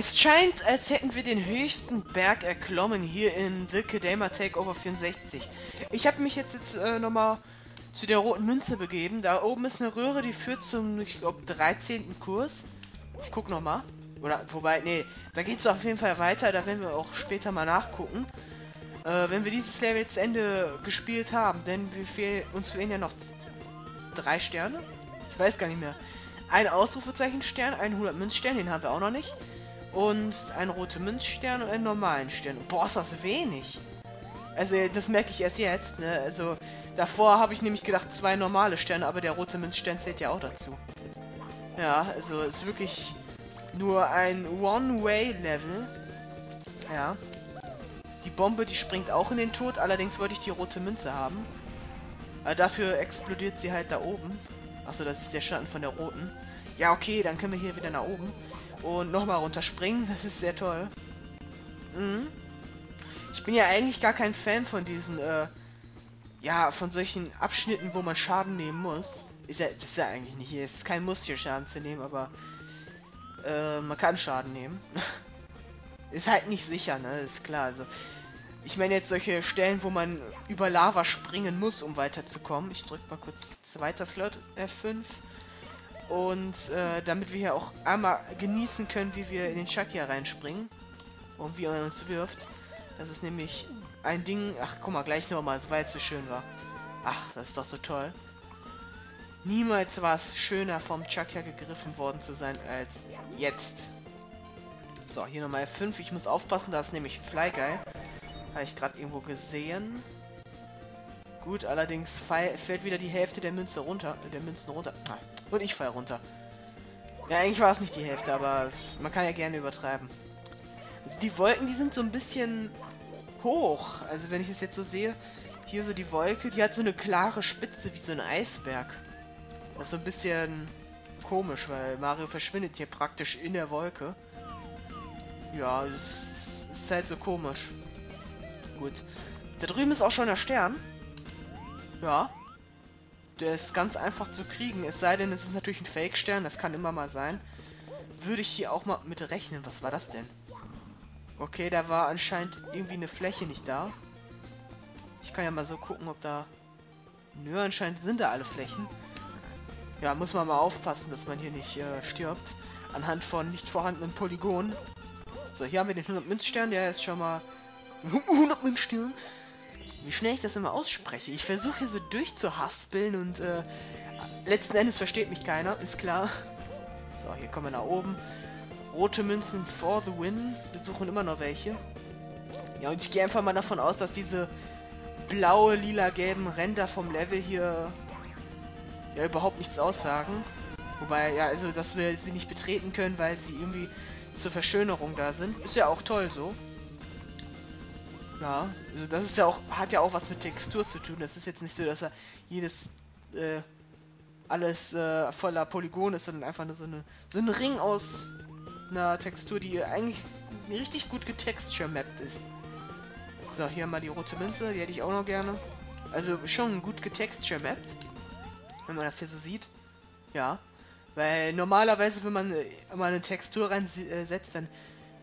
Es scheint, als hätten wir den höchsten Berg erklommen hier in The Kedama Takeover 64. Ich habe mich jetzt, jetzt äh, nochmal zu der roten Münze begeben. Da oben ist eine Röhre, die führt zum, ich glaube, 13. Kurs. Ich guck nochmal. Oder, wobei, nee, da geht es auf jeden Fall weiter. Da werden wir auch später mal nachgucken. Äh, wenn wir dieses Level zu Ende gespielt haben. Denn wir fehl, uns fehlen ja noch drei Sterne. Ich weiß gar nicht mehr. Ein Ausrufezeichenstern, ein 100 Münzstern, den haben wir auch noch nicht. Und ein rote Münzstern und einen normalen Stern. Boah, ist das wenig. Also, das merke ich erst jetzt, ne? Also, davor habe ich nämlich gedacht, zwei normale Sterne, aber der rote Münzstern zählt ja auch dazu. Ja, also, ist wirklich nur ein One-Way-Level. Ja. Die Bombe, die springt auch in den Tod, allerdings wollte ich die rote Münze haben. Aber dafür explodiert sie halt da oben. Achso, das ist der Schatten von der roten. Ja, okay, dann können wir hier wieder nach oben. Und nochmal runterspringen, das ist sehr toll. Mhm. Ich bin ja eigentlich gar kein Fan von diesen, äh, ja, von solchen Abschnitten, wo man Schaden nehmen muss. Ist ja, ist ja eigentlich nicht. Es ist kein Muss hier Schaden zu nehmen, aber äh, man kann Schaden nehmen. ist halt nicht sicher, ne? Ist klar. Also, ich meine jetzt solche Stellen, wo man über Lava springen muss, um weiterzukommen. Ich drücke mal kurz zweiter Slot F5. Und äh, damit wir hier auch einmal genießen können, wie wir in den hier reinspringen. Und wie er uns wirft. Das ist nämlich ein Ding... Ach, guck mal, gleich nochmal, weil es so schön war. Ach, das ist doch so toll. Niemals war es schöner, vom Chuck gegriffen worden zu sein, als jetzt. So, hier nochmal F5. Ich muss aufpassen, da ist nämlich Fly Guy. Habe ich gerade irgendwo gesehen. Gut, allerdings fällt wieder die Hälfte der Münze runter, der Münzen runter. Ah, und ich falle runter. Ja, eigentlich war es nicht die Hälfte, aber man kann ja gerne übertreiben. Also die Wolken, die sind so ein bisschen hoch. Also wenn ich es jetzt so sehe, hier so die Wolke, die hat so eine klare Spitze wie so ein Eisberg. Das ist so ein bisschen komisch, weil Mario verschwindet hier praktisch in der Wolke. Ja, es ist halt so komisch. Gut. Da drüben ist auch schon der Stern. Ja. Der ist ganz einfach zu kriegen. Es sei denn, es ist natürlich ein Fake-Stern. Das kann immer mal sein. Würde ich hier auch mal mit rechnen. Was war das denn? Okay, da war anscheinend irgendwie eine Fläche nicht da. Ich kann ja mal so gucken, ob da... Nö, anscheinend sind da alle Flächen. Ja, muss man mal aufpassen, dass man hier nicht äh, stirbt. Anhand von nicht vorhandenen Polygonen. So, hier haben wir den 100 Münzstern. Der ist schon mal 100 Münzstern. Wie schnell ich das immer ausspreche. Ich versuche hier so durchzuhaspeln und äh, letzten Endes versteht mich keiner, ist klar. So, hier kommen wir nach oben. Rote Münzen for the win. Wir suchen immer noch welche. Ja, und ich gehe einfach mal davon aus, dass diese blaue, lila, gelben Ränder vom Level hier ja überhaupt nichts aussagen. Wobei, ja, also, dass wir sie nicht betreten können, weil sie irgendwie zur Verschönerung da sind. Ist ja auch toll so. Ja, also das ist ja auch, hat ja auch was mit Textur zu tun. Das ist jetzt nicht so, dass er jedes, äh, alles äh, voller Polygon ist, sondern einfach nur so eine, so ein Ring aus einer Textur, die eigentlich richtig gut getexture-mappt ist. So, hier wir die rote Münze, die hätte ich auch noch gerne. Also schon gut getexture-mappt. Wenn man das hier so sieht. Ja. Weil normalerweise, wenn man äh, mal eine Textur reinsetzt, dann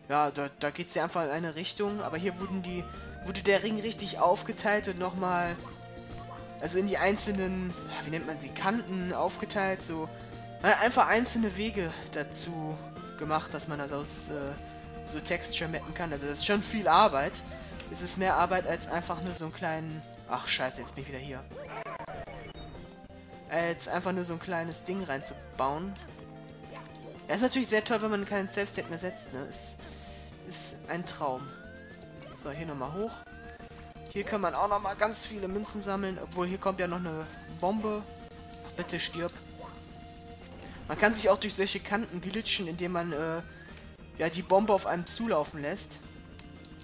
ja, da, da geht sie einfach in eine Richtung, aber hier wurden die, wurde der Ring richtig aufgeteilt und nochmal, also in die einzelnen, wie nennt man sie, Kanten aufgeteilt, so, einfach einzelne Wege dazu gemacht, dass man das aus äh, so Texture mappen kann. Also das ist schon viel Arbeit. Es ist mehr Arbeit als einfach nur so einen kleinen, ach scheiße, jetzt bin ich wieder hier. Als einfach nur so ein kleines Ding reinzubauen. Ja, ist natürlich sehr toll, wenn man keinen Self-State mehr setzt, ne? Ist, ist ein Traum. So, hier nochmal hoch. Hier kann man auch nochmal ganz viele Münzen sammeln, obwohl hier kommt ja noch eine Bombe. Ach, bitte stirb. Man kann sich auch durch solche Kanten glitschen, indem man äh, ja, die Bombe auf einem zulaufen lässt.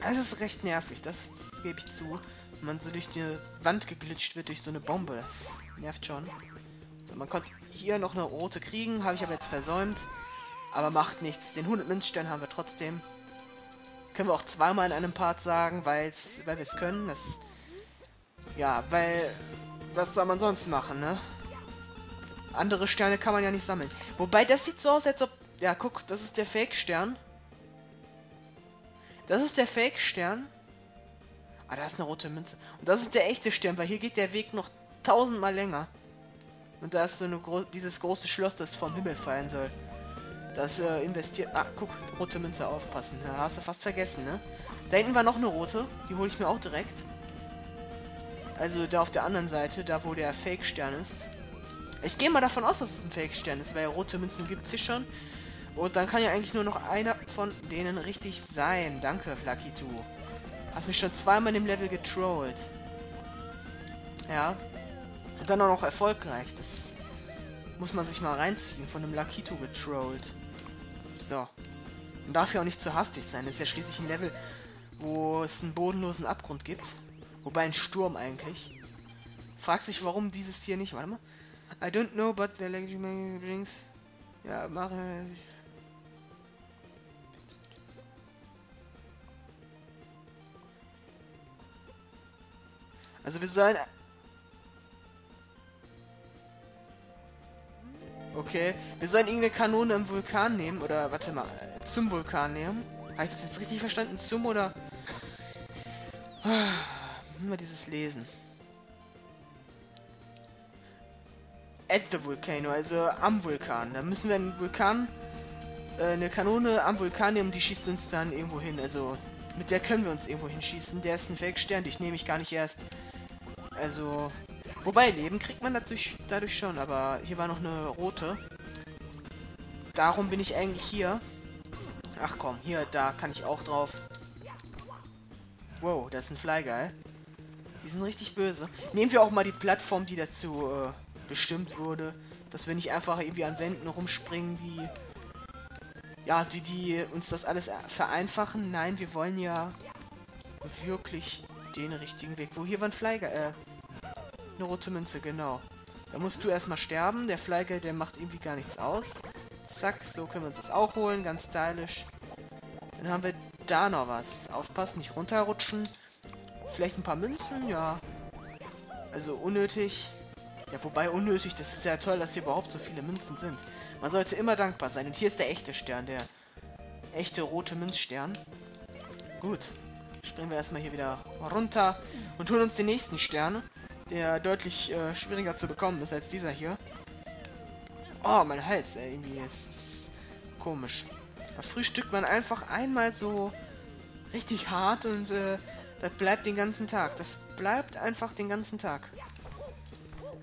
Das ist recht nervig, das, das gebe ich zu. Wenn man so durch die Wand geglitscht wird durch so eine Bombe, das nervt schon. So, man konnte hier noch eine rote kriegen, habe ich aber jetzt versäumt. Aber macht nichts. Den 100 Münzstern haben wir trotzdem. Können wir auch zweimal in einem Part sagen, weil's, weil wir es können. Das, ja, weil, was soll man sonst machen, ne? Andere Sterne kann man ja nicht sammeln. Wobei, das sieht so aus, als ob, ja, guck, das ist der Fake-Stern. Das ist der Fake-Stern. Ah, da ist eine rote Münze. Und das ist der echte Stern, weil hier geht der Weg noch tausendmal länger. Und da ist so eine gro dieses große Schloss, das vom Himmel fallen soll. Das äh, investiert... Ah, guck, rote Münze aufpassen. Ja, hast du fast vergessen, ne? Da hinten war noch eine rote. Die hole ich mir auch direkt. Also da auf der anderen Seite, da wo der Fake-Stern ist. Ich gehe mal davon aus, dass es ein Fake-Stern ist, weil rote Münzen gibt es hier schon. Und dann kann ja eigentlich nur noch einer von denen richtig sein. Danke, Lucky 2. Hast mich schon zweimal im Level getrollt. Ja. Und dann auch noch erfolgreich. Das muss man sich mal reinziehen. Von einem Lakito getrollt. So. Und darf ja auch nicht zu hastig sein. Das ist ja schließlich ein Level, wo es einen bodenlosen Abgrund gibt. Wobei ein Sturm eigentlich. Fragt sich, warum dieses hier nicht... Warte mal. I don't know, but the legend brings... Ja, mache... Also wir sollen... Okay. Wir sollen irgendeine Kanone im Vulkan nehmen. Oder, warte mal, zum Vulkan nehmen. Habe ich das jetzt richtig verstanden? Zum oder... Immer dieses Lesen. At the Volcano, also am Vulkan. Da müssen wir einen Vulkan... Äh, eine Kanone am Vulkan nehmen, die schießt uns dann irgendwo hin. Also, mit der können wir uns irgendwo hinschießen. Der ist ein Fake-Stern, dich nehme ich gar nicht erst. Also, wobei, Leben kriegt man dadurch, dadurch schon, aber hier war noch eine rote. Darum bin ich eigentlich hier. Ach komm, hier, da kann ich auch drauf. Wow, da ist ein Flyguy. Die sind richtig böse. Nehmen wir auch mal die Plattform, die dazu äh, bestimmt wurde. Dass wir nicht einfach irgendwie an Wänden rumspringen, die... Ja, die, die uns das alles vereinfachen. Nein, wir wollen ja wirklich den richtigen Weg. Wo hier war ein Flyguy? Äh, eine rote Münze, genau. Da musst du erstmal sterben. Der Flyguy, der macht irgendwie gar nichts aus. Zack, so können wir uns das auch holen. Ganz stylisch. Dann haben wir da noch was. Aufpassen, nicht runterrutschen. Vielleicht ein paar Münzen, ja. Also unnötig. Ja, wobei unnötig, das ist ja toll, dass hier überhaupt so viele Münzen sind. Man sollte immer dankbar sein. Und hier ist der echte Stern, der echte rote Münzstern. Gut. Springen wir erstmal hier wieder runter und holen uns den nächsten Stern, der deutlich äh, schwieriger zu bekommen ist als dieser hier. Oh, mein Hals, ey, irgendwie ist, ist komisch. Da frühstückt man einfach einmal so richtig hart und äh, das bleibt den ganzen Tag. Das bleibt einfach den ganzen Tag.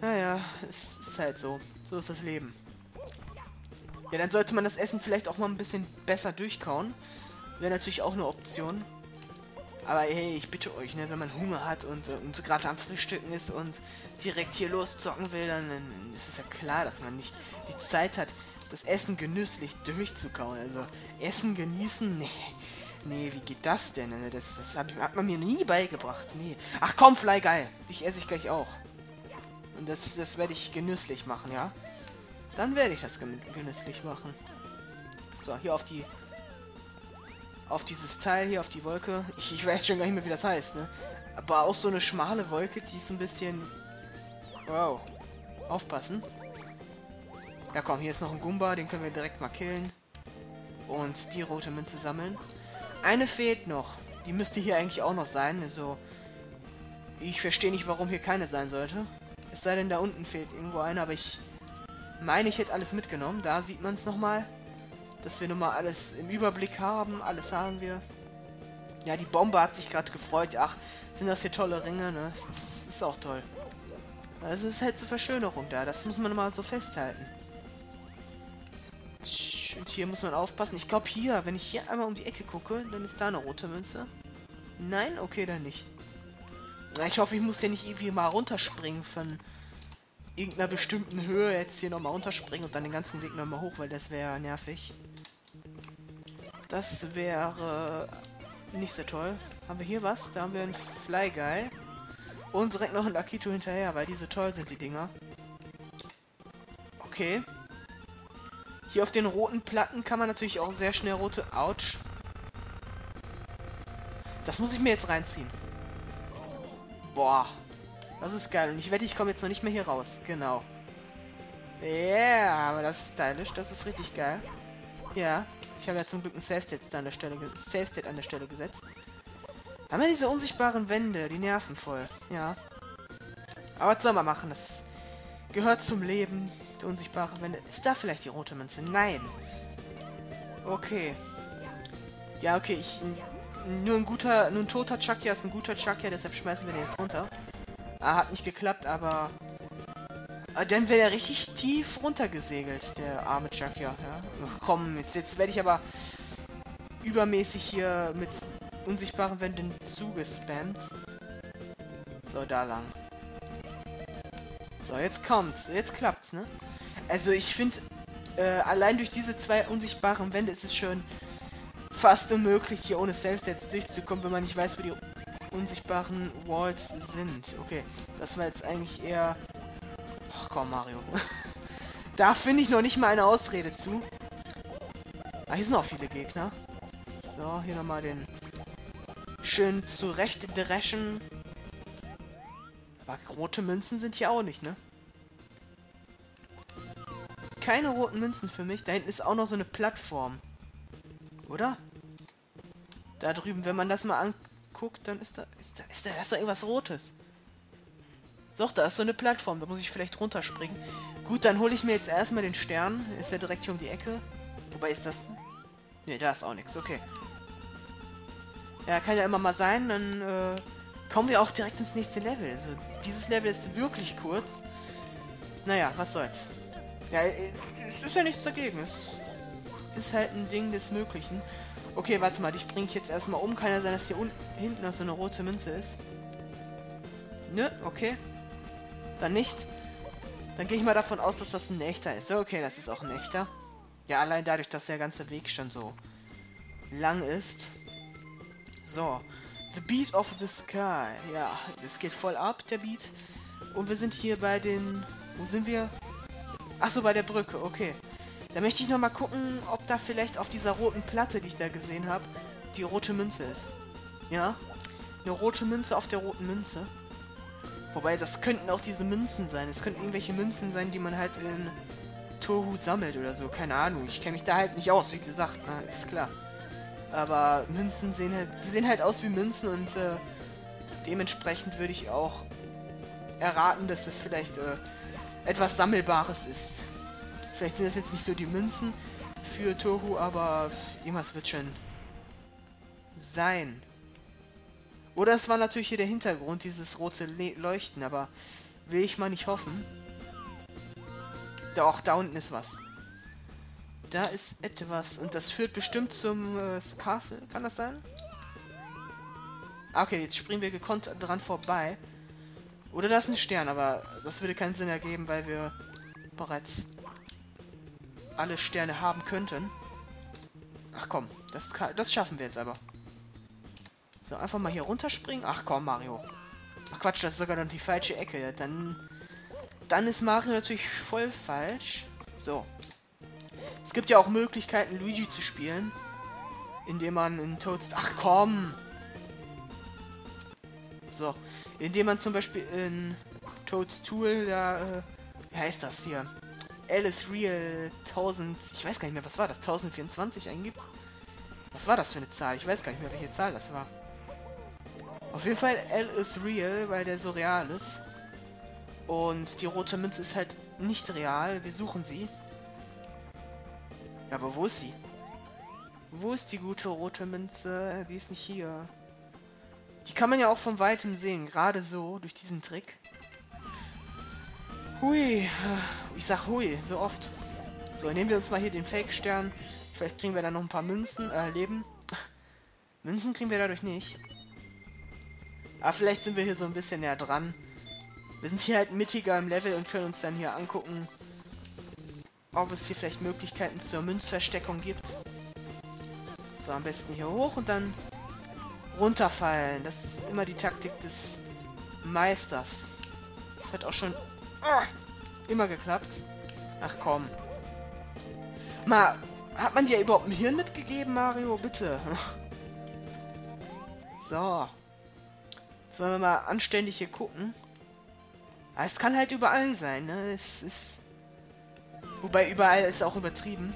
Naja, es ist halt so. So ist das Leben. Ja, dann sollte man das Essen vielleicht auch mal ein bisschen besser durchkauen. Wäre natürlich auch eine Option. Aber hey, ich bitte euch, ne, wenn man Hunger hat und, äh, und gerade am Frühstücken ist und direkt hier loszocken will, dann, ist es ja klar, dass man nicht die Zeit hat, das Essen genüsslich durchzukauen. Also, Essen genießen, nee. Nee, wie geht das denn? Also, das, das hat, hat man mir nie beigebracht. Nee. Ach komm, Fly geil. Ich esse ich gleich auch. Und das, das werde ich genüsslich machen, ja? Dann werde ich das genüsslich machen. So, hier auf die auf dieses Teil hier, auf die Wolke. Ich, ich weiß schon gar nicht mehr, wie das heißt, ne? Aber auch so eine schmale Wolke, die ist ein bisschen... Wow. Aufpassen. Ja komm, hier ist noch ein Goomba, den können wir direkt mal killen. Und die rote Münze sammeln. Eine fehlt noch. Die müsste hier eigentlich auch noch sein. Also, ich verstehe nicht, warum hier keine sein sollte. Es sei denn, da unten fehlt irgendwo eine, aber ich meine, ich hätte alles mitgenommen. Da sieht man es nochmal. Dass wir nochmal alles im Überblick haben. Alles haben wir. Ja, die Bombe hat sich gerade gefreut. Ach, sind das hier tolle Ringe, ne? Das ist auch toll. Das ist halt zur Verschönerung da. Das muss man mal so festhalten. Und hier muss man aufpassen. Ich glaube hier, wenn ich hier einmal um die Ecke gucke, dann ist da eine rote Münze. Nein? Okay, dann nicht. Ich hoffe, ich muss hier nicht irgendwie mal runterspringen von irgendeiner bestimmten Höhe. Jetzt hier nochmal runterspringen und dann den ganzen Weg nochmal hoch, weil das wäre nervig. Das wäre nicht sehr toll. Haben wir hier was? Da haben wir einen Fly Guy. Und direkt noch ein Akito hinterher, weil diese toll sind, die Dinger. Okay. Hier auf den roten Platten kann man natürlich auch sehr schnell rote... Autsch. Das muss ich mir jetzt reinziehen. Boah. Das ist geil. Und ich wette, ich komme jetzt noch nicht mehr hier raus. Genau. Ja, yeah, aber das ist stylisch. Das ist richtig geil. Ja. Ich habe ja zum Glück ein Safe-State an der Stelle, an der Stelle gesetzt. Haben wir diese unsichtbaren Wände, die nerven voll. Ja. Aber was soll man machen? Das gehört zum Leben. Die unsichtbare Wände. Ist da vielleicht die rote Münze? Nein. Okay. Ja, okay, ich... Nur ein guter, nur ein toter Chuckya ist ein guter Chuckya, deshalb schmeißen wir den jetzt runter. Ah, hat nicht geklappt, aber... Ah, dann wäre er richtig tief runtergesegelt, der arme Chuckya, ja. Ach komm, jetzt, jetzt werde ich aber übermäßig hier mit unsichtbaren Wänden zugespammt. So, da lang. So, jetzt kommt's. Jetzt klappt's, ne? Also, ich finde, äh, allein durch diese zwei unsichtbaren Wände ist es schon fast unmöglich, hier ohne Self-Sets durchzukommen, wenn man nicht weiß, wo die unsichtbaren Walls sind. Okay, das war jetzt eigentlich eher... Komm, Mario. da finde ich noch nicht mal eine Ausrede zu. Ah, hier sind auch viele Gegner. So, hier nochmal den schön zurecht dreschen. Aber rote Münzen sind hier auch nicht, ne? Keine roten Münzen für mich. Da hinten ist auch noch so eine Plattform. Oder? Da drüben, wenn man das mal anguckt, dann ist da, ist da, ist da, ist da irgendwas Rotes. Doch, da ist so eine Plattform, da muss ich vielleicht runterspringen. Gut, dann hole ich mir jetzt erstmal den Stern. Ist ja direkt hier um die Ecke. Wobei ist das... Ne, da ist auch nichts, okay. Ja, kann ja immer mal sein, dann äh, kommen wir auch direkt ins nächste Level. Also, dieses Level ist wirklich kurz. Naja, was soll's. Ja, äh, es ist ja nichts dagegen. Es ist halt ein Ding des Möglichen. Okay, warte mal, dich bringe ich jetzt erstmal um. Kann ja sein, dass hier unten hinten noch so eine rote Münze ist. Nö, okay. Dann nicht. Dann gehe ich mal davon aus, dass das ein echter ist. Okay, das ist auch ein echter. Ja, allein dadurch, dass der ganze Weg schon so lang ist. So. The Beat of the Sky. Ja, das geht voll ab, der Beat. Und wir sind hier bei den... Wo sind wir? Achso, bei der Brücke, okay. Da möchte ich nochmal gucken, ob da vielleicht auf dieser roten Platte, die ich da gesehen habe, die rote Münze ist. Ja? Eine rote Münze auf der roten Münze. Wobei, das könnten auch diese Münzen sein. Es könnten irgendwelche Münzen sein, die man halt in Tohu sammelt oder so. Keine Ahnung. Ich kenne mich da halt nicht aus, wie gesagt. Na, ist klar. Aber Münzen sehen halt... Die sehen halt aus wie Münzen und äh, dementsprechend würde ich auch erraten, dass das vielleicht äh, etwas Sammelbares ist. Vielleicht sind das jetzt nicht so die Münzen für Tohu, aber irgendwas wird schon sein. Oder es war natürlich hier der Hintergrund, dieses rote Le Leuchten, aber will ich mal nicht hoffen. Doch, da unten ist was. Da ist etwas und das führt bestimmt zum äh, Castle. Kann das sein? Ah, okay, jetzt springen wir gekonnt dran vorbei. Oder da ist ein Stern, aber das würde keinen Sinn ergeben, weil wir bereits alle Sterne haben könnten. Ach komm, das, das schaffen wir jetzt aber. So, einfach mal hier runterspringen. Ach komm, Mario. Ach Quatsch, das ist sogar noch die falsche Ecke. Dann, dann ist Mario natürlich voll falsch. So. Es gibt ja auch Möglichkeiten, Luigi zu spielen. Indem man in Toads... Ach komm! So. Indem man zum Beispiel in Toads Tool, da, äh, wie heißt das hier? Alice Real 1000, ich weiß gar nicht mehr, was war das, 1024 eingibt. Was war das für eine Zahl? Ich weiß gar nicht mehr, welche Zahl das war. Auf jeden Fall L ist real, weil der so real ist. Und die rote Münze ist halt nicht real. Wir suchen sie. Ja, aber wo ist sie? Wo ist die gute rote Münze? Die ist nicht hier. Die kann man ja auch von weitem sehen. Gerade so, durch diesen Trick. Hui. Ich sag hui, so oft. So, nehmen wir uns mal hier den Fake-Stern. Vielleicht kriegen wir da noch ein paar Münzen, äh, Leben. Münzen kriegen wir dadurch nicht. Aber vielleicht sind wir hier so ein bisschen näher dran. Wir sind hier halt mittiger im Level und können uns dann hier angucken, ob es hier vielleicht Möglichkeiten zur Münzversteckung gibt. So, am besten hier hoch und dann runterfallen. Das ist immer die Taktik des Meisters. Das hat auch schon Ah, immer geklappt. Ach komm. Mal, hat man dir überhaupt ein Hirn mitgegeben, Mario? Bitte. So. Wollen wir mal anständig hier gucken. Es kann halt überall sein, ne? Es ist... Wobei überall ist auch übertrieben.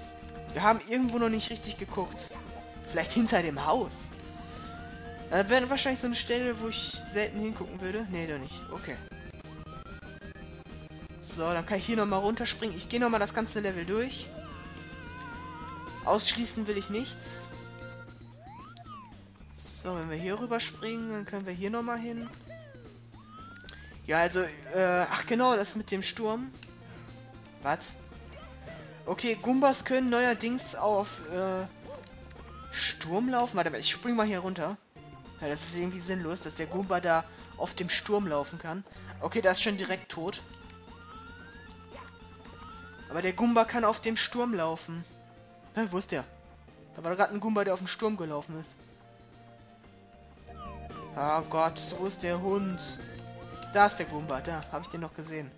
Wir haben irgendwo noch nicht richtig geguckt. Vielleicht hinter dem Haus. Das wäre wahrscheinlich so eine Stelle, wo ich selten hingucken würde. Nee, doch nicht. Okay. So, dann kann ich hier nochmal runterspringen. Ich gehe nochmal das ganze Level durch. Ausschließen will ich nichts. So, wenn wir hier rüber springen, dann können wir hier nochmal hin. Ja, also, äh, ach genau, das mit dem Sturm. Was? Okay, Gumbas können neuerdings auf, äh, Sturm laufen. Warte mal, ich spring mal hier runter. Ja, das ist irgendwie sinnlos, dass der Goomba da auf dem Sturm laufen kann. Okay, der ist schon direkt tot. Aber der Goomba kann auf dem Sturm laufen. Hä, wo ist der? Da war gerade ein Goomba, der auf dem Sturm gelaufen ist. Oh Gott, wo ist der Hund? Da ist der Goomba, da, habe ich den noch gesehen.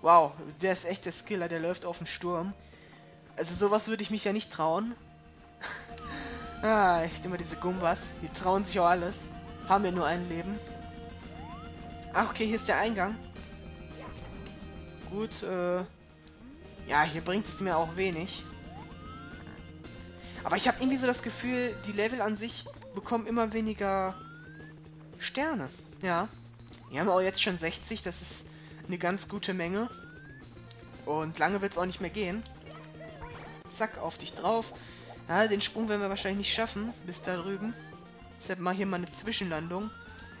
Wow, der ist echt der Skiller, der läuft auf dem Sturm. Also sowas würde ich mich ja nicht trauen. ah, echt immer diese Goombas. Die trauen sich auch alles. Haben ja nur ein Leben. Ach, okay, hier ist der Eingang. Gut, äh... Ja, hier bringt es mir auch wenig. Aber ich habe irgendwie so das Gefühl, die Level an sich bekommen immer weniger Sterne. Ja. Wir haben auch jetzt schon 60, das ist eine ganz gute Menge. Und lange wird es auch nicht mehr gehen. Zack, auf dich drauf. Ja, den Sprung werden wir wahrscheinlich nicht schaffen, bis da drüben. Deshalb mal hier mal eine Zwischenlandung.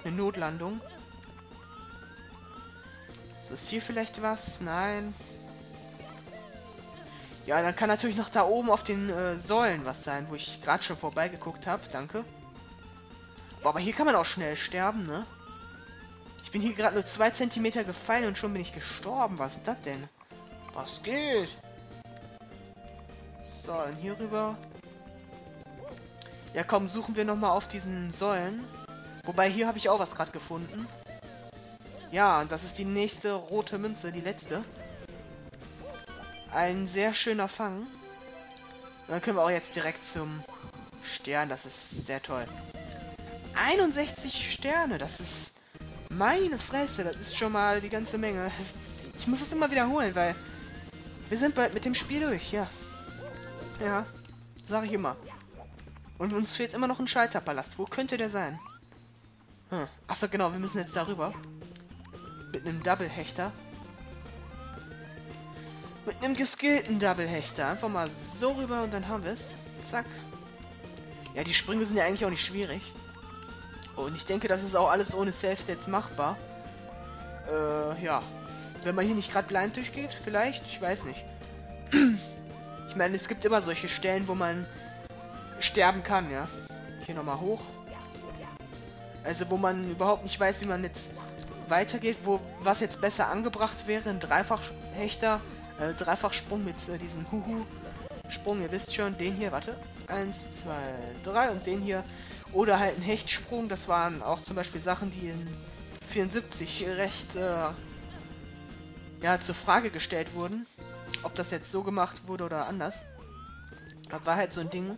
Eine Notlandung. So, ist hier vielleicht was? Nein. Ja, dann kann natürlich noch da oben auf den äh, Säulen was sein, wo ich gerade schon vorbeigeguckt habe. Danke. Boah, aber hier kann man auch schnell sterben, ne? Ich bin hier gerade nur zwei Zentimeter gefallen und schon bin ich gestorben. Was ist das denn? Was geht? So, dann hier rüber. Ja, komm, suchen wir nochmal auf diesen Säulen. Wobei, hier habe ich auch was gerade gefunden. Ja, und das ist die nächste rote Münze, die letzte. Ein sehr schöner Fang. Dann können wir auch jetzt direkt zum Stern. Das ist sehr toll. 61 Sterne, das ist... Meine Fresse, das ist schon mal die ganze Menge. Ich muss es immer wiederholen, weil... Wir sind bald mit dem Spiel durch, ja. Ja, sag ich immer. Und uns fehlt immer noch ein Schalterpalast. Wo könnte der sein? Hm. Achso, genau, wir müssen jetzt darüber. Mit einem Double-Hechter. Mit einem geskillten Double-Hechter. Einfach mal so rüber und dann haben wir es. Zack. Ja, die Sprünge sind ja eigentlich auch nicht schwierig. Und ich denke, das ist auch alles ohne Self-Stats machbar. Äh, ja. Wenn man hier nicht gerade blind durchgeht, vielleicht, ich weiß nicht. ich meine, es gibt immer solche Stellen, wo man sterben kann, ja. Hier nochmal hoch. Also, wo man überhaupt nicht weiß, wie man jetzt weitergeht, wo was jetzt besser angebracht wäre. Ein Dreifachhechter äh, Dreifachsprung mit äh, diesem Huhu-Sprung. Ihr wisst schon, den hier, warte. Eins, zwei, drei und den hier. Oder halt ein Hechtsprung. Das waren auch zum Beispiel Sachen, die in 74 recht äh, ja, zur Frage gestellt wurden. Ob das jetzt so gemacht wurde oder anders. Das war halt so ein Ding.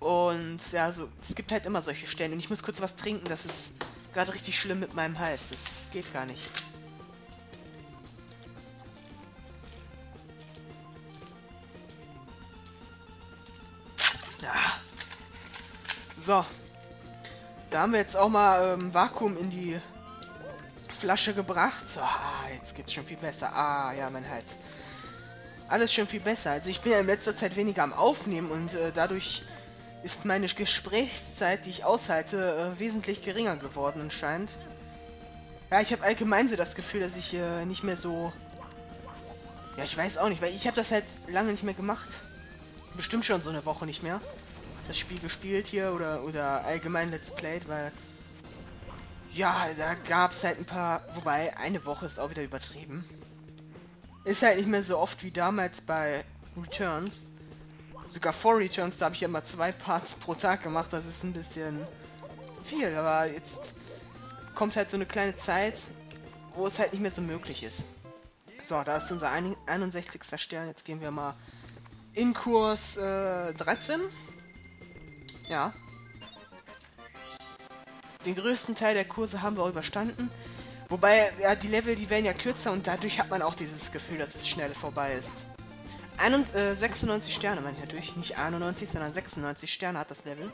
Und ja, so, es gibt halt immer solche Stellen. Und ich muss kurz was trinken. Das ist gerade richtig schlimm mit meinem Hals. Das geht gar nicht. So. Da haben wir jetzt auch mal ähm, Vakuum in die Flasche gebracht. So, ah, jetzt geht's schon viel besser. Ah, ja, mein Hals. Alles schon viel besser. Also ich bin ja in letzter Zeit weniger am Aufnehmen und äh, dadurch ist meine Gesprächszeit, die ich aushalte, äh, wesentlich geringer geworden anscheinend. Ja, ich habe allgemein so das Gefühl, dass ich äh, nicht mehr so... Ja, ich weiß auch nicht, weil ich habe das halt lange nicht mehr gemacht. Bestimmt schon so eine Woche nicht mehr das Spiel gespielt hier oder, oder allgemein Let's Played, weil ja, da gab es halt ein paar, wobei eine Woche ist auch wieder übertrieben. Ist halt nicht mehr so oft wie damals bei Returns. Sogar vor Returns, da habe ich ja immer zwei Parts pro Tag gemacht, das ist ein bisschen viel, aber jetzt kommt halt so eine kleine Zeit, wo es halt nicht mehr so möglich ist. So, da ist unser 61. Stern, jetzt gehen wir mal in Kurs äh, 13. Ja. Den größten Teil der Kurse haben wir auch überstanden. Wobei, ja, die Level, die werden ja kürzer und dadurch hat man auch dieses Gefühl, dass es schnell vorbei ist. 91, äh, 96 Sterne, meine ich natürlich. Nicht 91, sondern 96 Sterne hat das Level.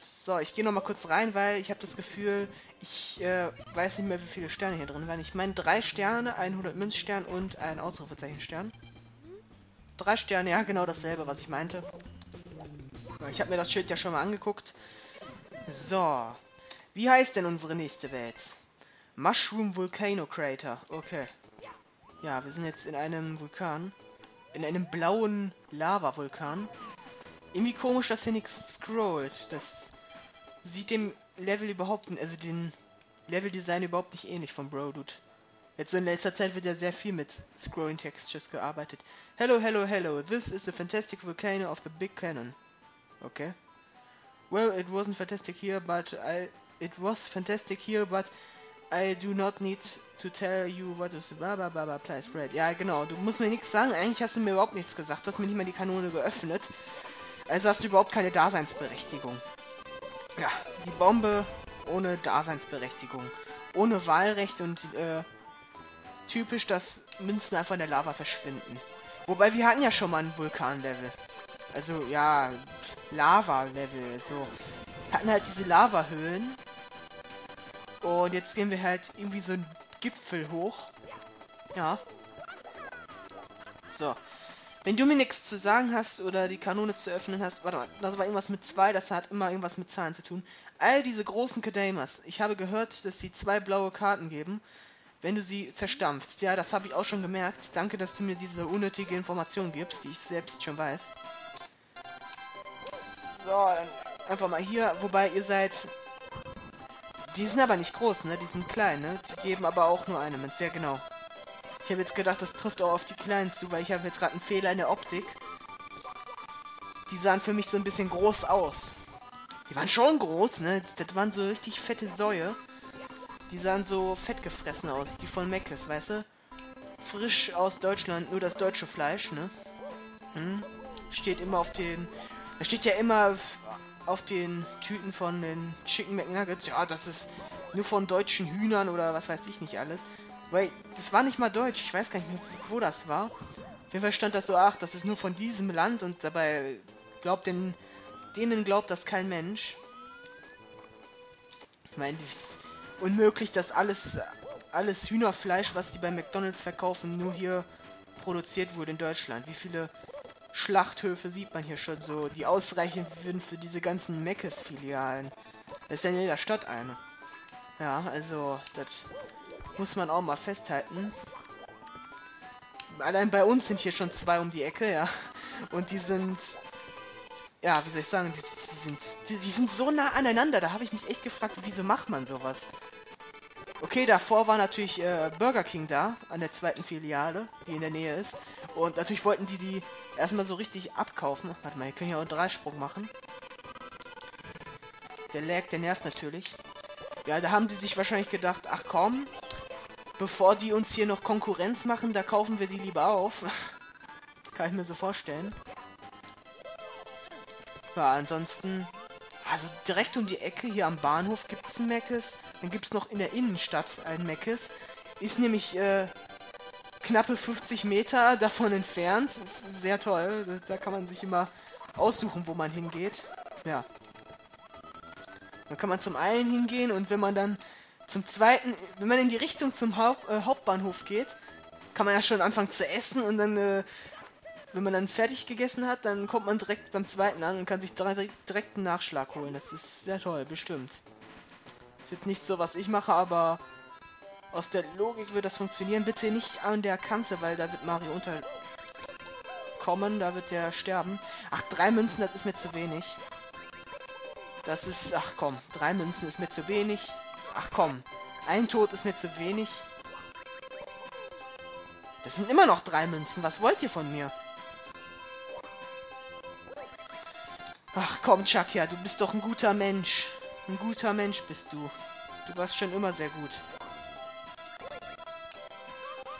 So, ich gehe noch mal kurz rein, weil ich habe das Gefühl, ich äh, weiß nicht mehr, wie viele Sterne hier drin waren. Ich meine drei Sterne, 100 Münzstern und ein Ausrufezeichenstern. Drei Sterne, ja, genau dasselbe, was ich meinte. Ich habe mir das Schild ja schon mal angeguckt. So. Wie heißt denn unsere nächste Welt? Mushroom Volcano Crater. Okay. Ja, wir sind jetzt in einem Vulkan. In einem blauen Lava-Vulkan. Irgendwie komisch, dass hier nichts scrollt. Das sieht dem Level überhaupt, also den Level-Design überhaupt nicht ähnlich von Brodude. Jetzt so in letzter Zeit wird ja sehr viel mit Scrolling Textures gearbeitet. Hello, hello, hello. This is the fantastic volcano of the Big Cannon. Okay. Well, it wasn't fantastic here, but I... It was fantastic here, but I do not need to tell you what is blah blah blah blah place red. Ja, genau. Du musst mir nichts sagen. Eigentlich hast du mir überhaupt nichts gesagt. Du hast mir nicht mal die Kanone geöffnet. Also hast du überhaupt keine Daseinsberechtigung. Ja, die Bombe ohne Daseinsberechtigung. Ohne Wahlrecht und äh, typisch, dass Münzen einfach in der Lava verschwinden. Wobei wir hatten ja schon mal ein Vulkanlevel. Also ja, Lava-Level. So. Hatten halt diese Lavahöhlen. Und jetzt gehen wir halt irgendwie so einen Gipfel hoch. Ja. So. Wenn du mir nichts zu sagen hast oder die Kanone zu öffnen hast, warte mal, das war irgendwas mit zwei, das hat immer irgendwas mit Zahlen zu tun. All diese großen Kademas, ich habe gehört, dass sie zwei blaue Karten geben, wenn du sie zerstampfst. Ja, das habe ich auch schon gemerkt. Danke, dass du mir diese unnötige Information gibst, die ich selbst schon weiß. So, dann einfach mal hier, wobei ihr seid... Die sind aber nicht groß, ne? Die sind klein, ne? Die geben aber auch nur eine Münze, ja genau. Ich habe jetzt gedacht, das trifft auch auf die Kleinen zu, weil ich habe jetzt gerade einen Fehler in der Optik. Die sahen für mich so ein bisschen groß aus. Die waren schon groß, ne? Das waren so richtig fette Säue. Die sahen so fett gefressen aus, die von Meckes, weißt du? Frisch aus Deutschland, nur das deutsche Fleisch, ne? Hm? Steht immer auf den... Da steht ja immer auf den Tüten von den Chicken McNuggets, ja, das ist nur von deutschen Hühnern oder was weiß ich nicht alles. Weil, das war nicht mal deutsch. Ich weiß gar nicht mehr, wo das war. Auf jeden Fall stand das so, ach, das ist nur von diesem Land und dabei glaubt den, denen glaubt das kein Mensch. Ich meine, unmöglich, dass alles, alles Hühnerfleisch, was die bei McDonalds verkaufen, nur hier produziert wurde in Deutschland. Wie viele Schlachthöfe sieht man hier schon so, die ausreichend sind für diese ganzen Meckes-Filialen. Das ist ja in jeder Stadt eine. Ja, also, das muss man auch mal festhalten. Allein bei uns sind hier schon zwei um die Ecke, ja. Und die sind... Ja, wie soll ich sagen, die, die sind, die, die, sind so nah aneinander. Da habe ich mich echt gefragt, wieso macht man sowas? Okay, davor war natürlich äh, Burger King da, an der zweiten Filiale, die in der Nähe ist. Und natürlich wollten die die erstmal so richtig abkaufen. Warte mal, hier können ja auch einen Dreisprung machen. Der Lag, der nervt natürlich. Ja, da haben die sich wahrscheinlich gedacht, ach komm, bevor die uns hier noch Konkurrenz machen, da kaufen wir die lieber auf. Kann ich mir so vorstellen. Ja, ansonsten... Also direkt um die Ecke hier am Bahnhof gibt es ein Meckes. Dann gibt es noch in der Innenstadt ein Meckes. Ist nämlich äh, knappe 50 Meter davon entfernt. Ist sehr toll. Da kann man sich immer aussuchen, wo man hingeht. Ja. Da kann man zum einen hingehen und wenn man dann zum zweiten, wenn man in die Richtung zum Haupt, äh, Hauptbahnhof geht, kann man ja schon anfangen zu essen und dann, äh, wenn man dann fertig gegessen hat, dann kommt man direkt beim zweiten an und kann sich direkt einen Nachschlag holen. Das ist sehr toll, bestimmt. Ist jetzt nicht so, was ich mache, aber aus der Logik wird das funktionieren. Bitte nicht an der Kante, weil da wird Mario unterkommen, da wird der sterben. Ach, drei Münzen, das ist mir zu wenig. Das ist, ach komm, drei Münzen ist mir zu wenig. Ach komm, ein Tod ist mir zu wenig. Das sind immer noch drei Münzen. Was wollt ihr von mir? Ach komm, Chakia, du bist doch ein guter Mensch. Ein guter Mensch bist du. Du warst schon immer sehr gut.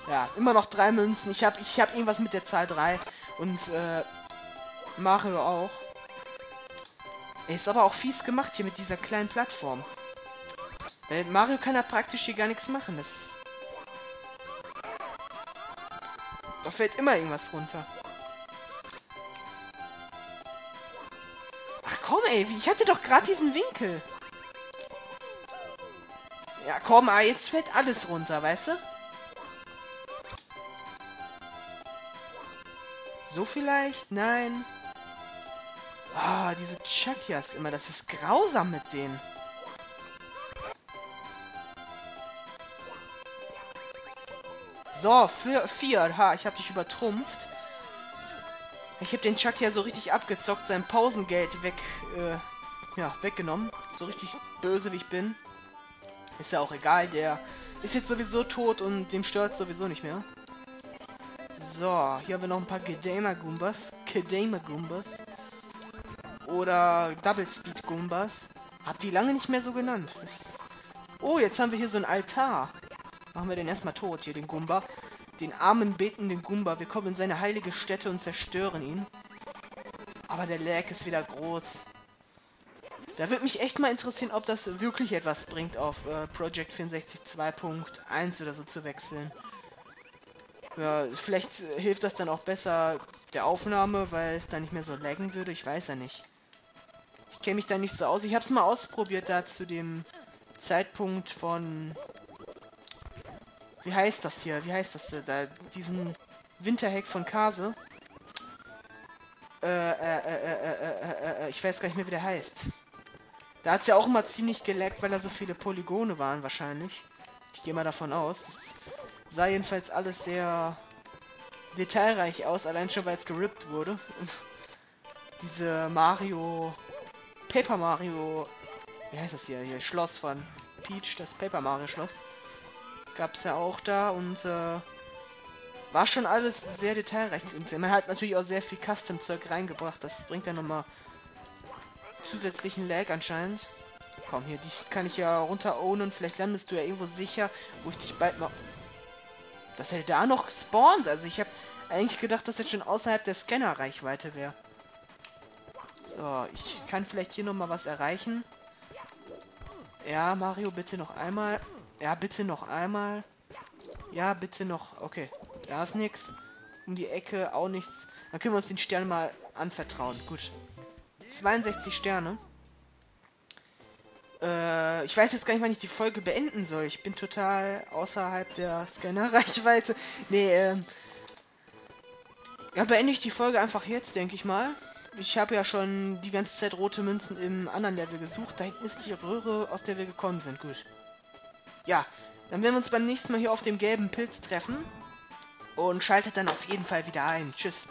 Ja, immer noch drei Münzen. Ich habe ich hab irgendwas mit der Zahl 3. Und, äh, Mario auch. Ist aber auch fies gemacht hier mit dieser kleinen Plattform. Weil Mario kann da praktisch hier gar nichts machen. Das Da fällt immer irgendwas runter. Ach komm, ey, ich hatte doch gerade diesen Winkel. Ja, komm, ah, jetzt fällt alles runter, weißt du? So vielleicht? Nein. Ah, oh, diese Chakias immer. Das ist grausam mit denen. So, für vier. Ha, ich habe dich übertrumpft. Ich habe den Chuck ja so richtig abgezockt, sein Pausengeld weg, äh, ja, weggenommen. So richtig böse, wie ich bin. Ist ja auch egal, der ist jetzt sowieso tot und dem stört sowieso nicht mehr. So, hier haben wir noch ein paar Gedama Goombas. Gedama Goombas. Oder Double Speed Goombas. Hab die lange nicht mehr so genannt. Oh, jetzt haben wir hier so ein Altar. Machen wir den erstmal tot, hier den Goomba. Den armen, betenden Goomba. Wir kommen in seine heilige Stätte und zerstören ihn. Aber der Lag ist wieder groß. Da würde mich echt mal interessieren, ob das wirklich etwas bringt, auf äh, Project 64 2.1 oder so zu wechseln. Ja, vielleicht hilft das dann auch besser der Aufnahme, weil es dann nicht mehr so laggen würde. Ich weiß ja nicht. Ich kenne mich da nicht so aus. Ich habe es mal ausprobiert da zu dem Zeitpunkt von... Wie heißt das hier? Wie heißt das da? Diesen Winterhack von Kase. Äh, äh, äh, äh, ich weiß gar nicht mehr, wie der heißt. Da hat es ja auch immer ziemlich geleckt, weil da so viele Polygone waren wahrscheinlich. Ich gehe mal davon aus. Das sah jedenfalls alles sehr detailreich aus, allein schon weil es gerippt wurde. Diese Mario... Paper Mario... Wie heißt das hier? Hier, Schloss von Peach, das Paper Mario Schloss. Gab es ja auch da und äh, war schon alles sehr detailreich. Und man hat natürlich auch sehr viel Custom-Zeug reingebracht. Das bringt ja nochmal zusätzlichen Lag anscheinend. Komm, hier, dich kann ich ja runter ownen. Vielleicht landest du ja irgendwo sicher, wo ich dich bald mal... Dass er da noch spawnt. Also ich habe eigentlich gedacht, dass er schon außerhalb der Scanner-Reichweite wäre. So, ich kann vielleicht hier nochmal was erreichen. Ja, Mario, bitte noch einmal. Ja, bitte noch einmal. Ja, bitte noch. Okay, da ist nichts. Um die Ecke auch nichts. Dann können wir uns den Stern mal anvertrauen. Gut. 62 Sterne. Äh, ich weiß jetzt gar nicht, wann ich die Folge beenden soll. Ich bin total außerhalb der Scanner-Reichweite. Nee, ähm... Ja, beende ich die Folge einfach jetzt, denke ich mal. Ich habe ja schon die ganze Zeit rote Münzen im anderen Level gesucht. Da hinten ist die Röhre, aus der wir gekommen sind. Gut. Ja, dann werden wir uns beim nächsten Mal hier auf dem gelben Pilz treffen. Und schaltet dann auf jeden Fall wieder ein. Tschüss.